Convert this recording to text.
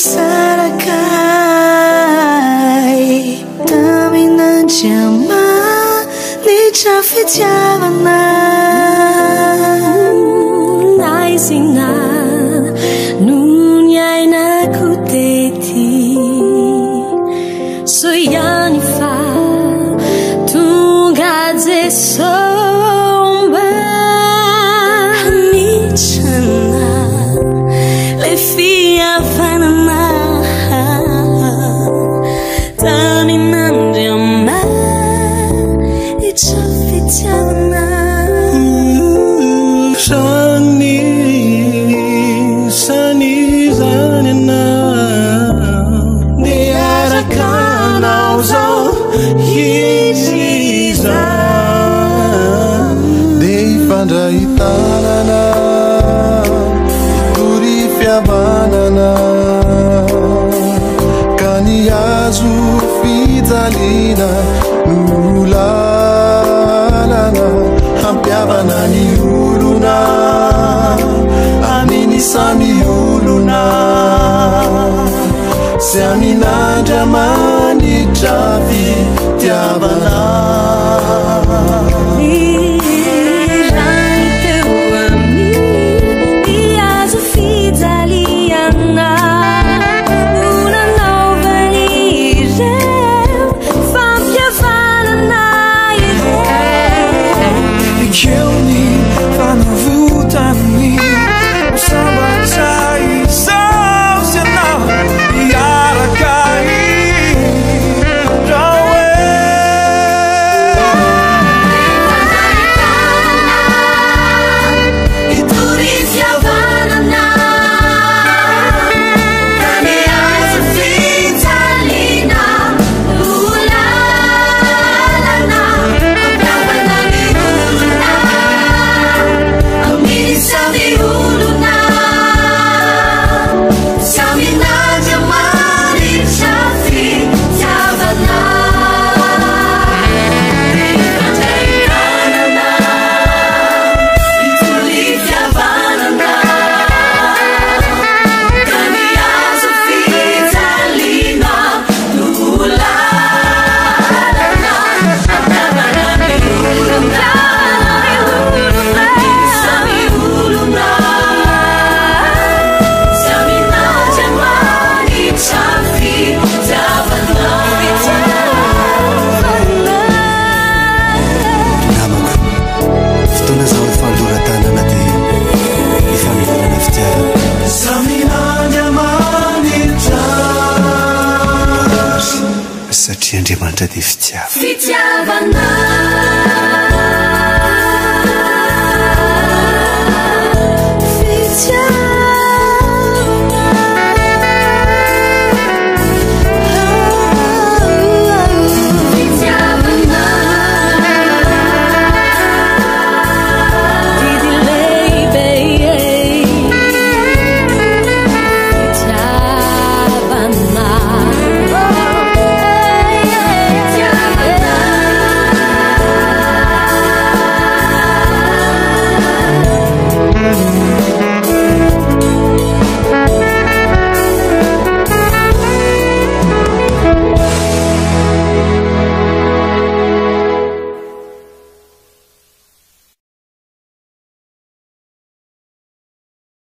sarakay Dami ng tiyama Di siya fityama nno lalana hampyavana ny olona aminisamy olona sy amina ndramany trafitiavana ديف